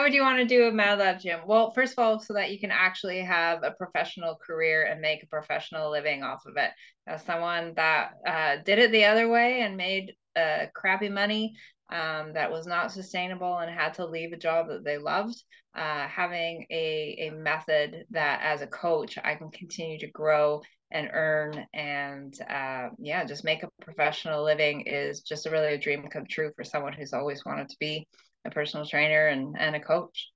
would you want to do a MadLab Gym? Well, first of all, so that you can actually have a professional career and make a professional living off of it. As someone that uh, did it the other way and made uh, crappy money um, that was not sustainable and had to leave a job that they loved, uh, having a, a method that as a coach I can continue to grow and earn and uh, yeah, just make a professional living is just really a dream come true for someone who's always wanted to be a personal trainer and, and a coach.